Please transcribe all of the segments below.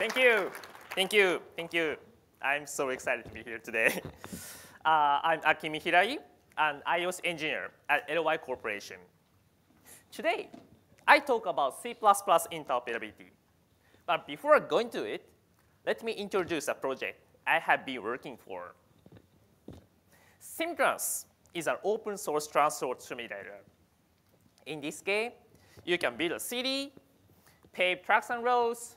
Thank you. Thank you. Thank you. I'm so excited to be here today. Uh, I'm Akimu Hirai, an iOS engineer at LY Corporation. Today, I talk about C++ interoperability. But before going to it, let me introduce a project I have been working for. Simutrans is an open source transport simulator. In this game, you can build a city, pave tracks and roads,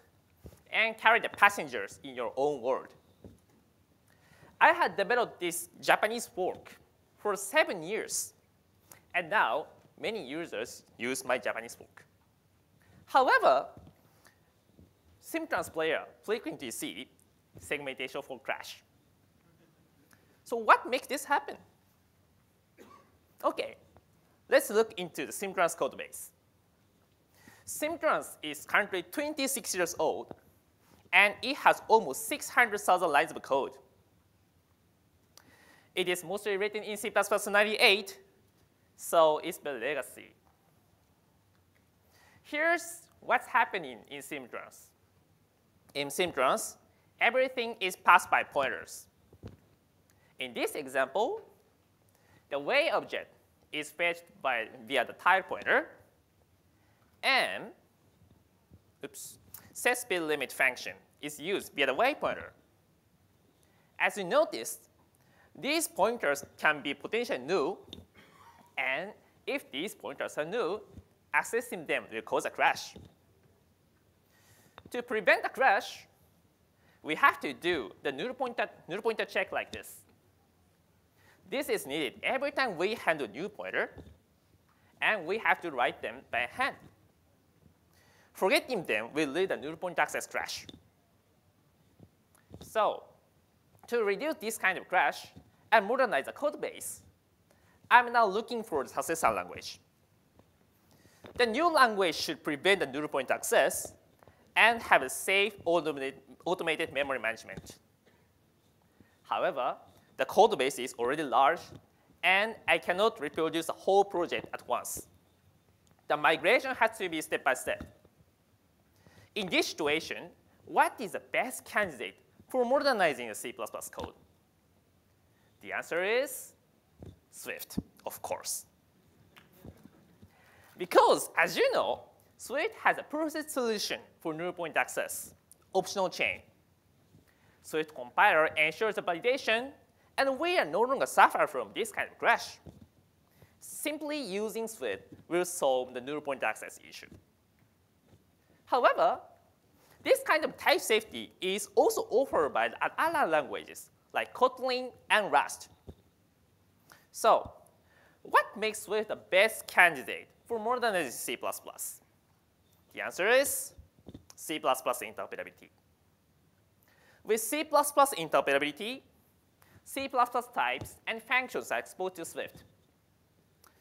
and carry the passengers in your own world. I had developed this Japanese fork for seven years, and now many users use my Japanese fork. However, Simutrans player frequently see segmentation fault crash. So what makes this happen? Okay, let's look into the Simutrans code base. Simutrans is currently 26 years old, and it has almost 600,000 lines of code. It is mostly written in C++98, so it's the legacy. Here's what's happening in Simutrans. In Simutrans, everything is passed by pointers. In this example, the way object is fetched by, via the tile pointer, and oops, set speed limit function is used via the way pointer. As you noticed, these pointers can be potentially null, and if these pointers are null, accessing them will cause a crash. To prevent a crash, we have to do the null pointer, null pointer check like this. This is needed every time we handle new pointer, and we have to write them by hand. Forgetting them will lead to null pointer access crash. So to reduce this kind of crash and modernize the code base, I'm now looking for the successor language. The new language should prevent the null point access and have a safe automated memory management. However, the code base is already large, and I cannot reproduce the whole project at once. The migration has to be step by step. In this situation, what is the best candidate for modernizing the C++ code? The answer is Swift, of course. Because, as you know, Swift has a process solution for null point access, optional chain. Swift compiler ensures the validation, and we are no longer suffer from this kind of crash. Simply using Swift will solve the null point access issue. However, this kind of type safety is also offered by other languages like Kotlin and Rust. So what makes Swift the best candidate for modernizing C++? The answer is C++ interoperability. With C++ interoperability, C++ types and functions are exposed to Swift.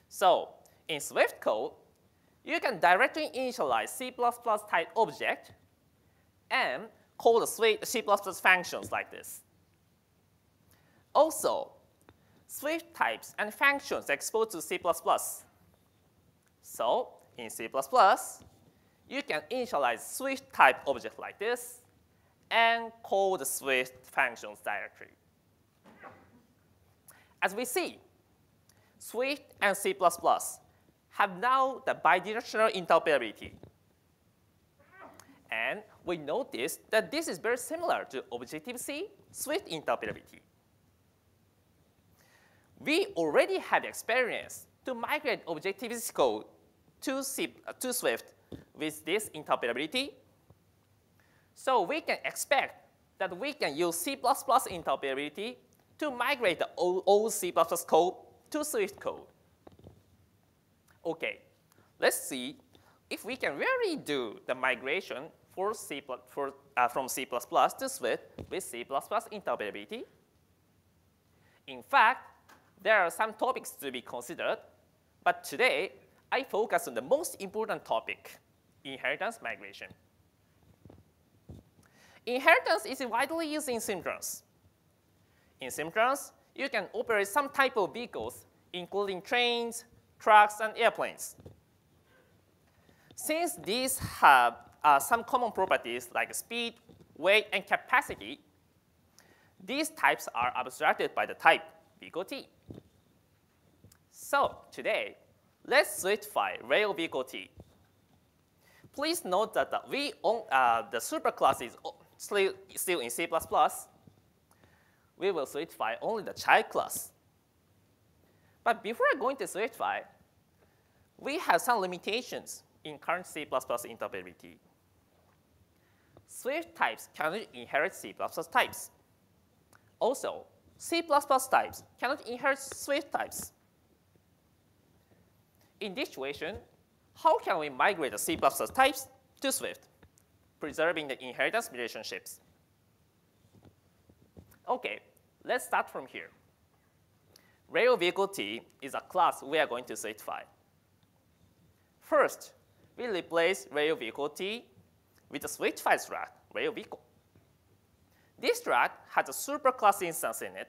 So in Swift code, you can directly initialize C++ type object and call the Swift C++ functions like this. Also, Swift types and functions exposed to C++. So in C++, you can initialize Swift type object like this and call the Swift functions directly. As we see, Swift and C++ have now the bidirectional interoperability. And we notice that this is very similar to Objective-C Swift interoperability. We already have experience to migrate Objective-C code to, C, to Swift with this interoperability. So we can expect that we can use C++ interoperability to migrate the old C++ code to Swift code. Okay, let's see if we can really do the migration for C, for, uh, from C++ to Swift with C++ interoperability. In fact, there are some topics to be considered, but today I focus on the most important topic, inheritance migration. Inheritance is widely used in Simutrans. In Simutrans, you can operate some type of vehicles, including trains, trucks, and airplanes. Since these have uh, some common properties like speed, weight, and capacity, these types are abstracted by the type vehicle T. So today, let's solidify rail vehicle T. Please note that the, we own, uh, the superclass is still, still in C++. We will solidify only the child class. But before going to solidify, we have some limitations in current C++ interoperability. Swift types cannot inherit C++ types. Also, C++ types cannot inherit Swift types. In this situation, how can we migrate the C++ types to Swift, preserving the inheritance relationships? OK, let's start from here. Rail vehicle T is a class we are going to solidify. First, we replace rail vehicle T with a Swift-fied struct, rail vehicle. This struct has a superclass instance in it,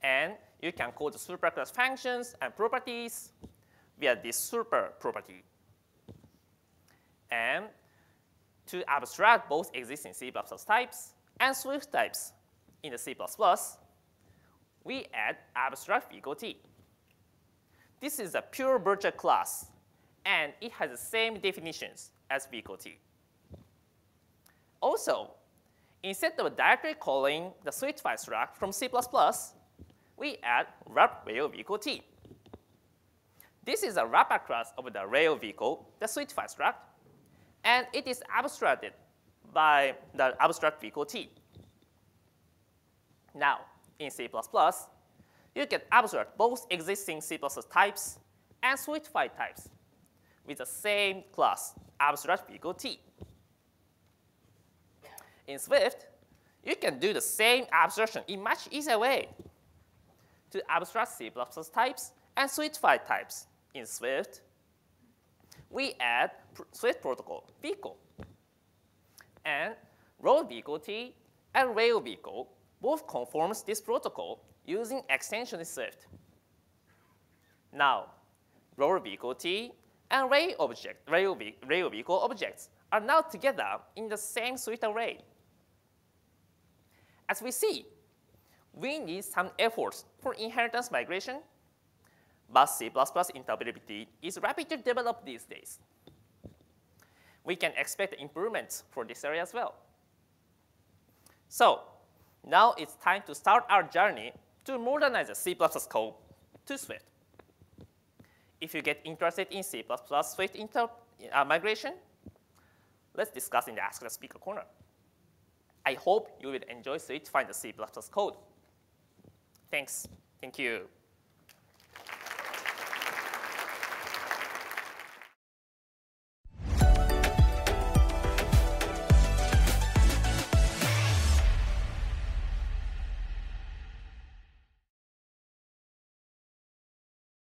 and you can call the superclass functions and properties via this super property. And to abstract both existing C++ types and Swift types in the C++, we add abstract vehicle T. This is a pure virtual class, and it has the same definitions as vehicle T. Also, instead of directly calling the Swift-fied struct from C++, we add wrap rail vehicle T. This is a wrapper class of the rail vehicle, the Swift-fied struct, and it is abstracted by the abstract vehicle T. Now, in C++, you can abstract both existing C++ types and Swift-fied types with the same class, abstract vehicle T. In Swift, you can do the same abstraction in much easier way to abstract C++ types and Swift-fied types. In Swift, we add Swift protocol vehicle. And road vehicle T and rail vehicle both conforms this protocol using extension Swift. Now, road vehicle T and rail, object, rail vehicle objects are now together in the same Swift array. As we see, we need some efforts for inheritance migration, but C++ interoperability is rapidly developed these days. We can expect improvements for this area as well. So now it's time to start our journey to modernize the C++ code to Swift. If you get interested in C++ Swift uh, migration, let's discuss in the Ask the Speaker corner. I hope you will enjoy Swift find the C++ code. Thanks. Thank you.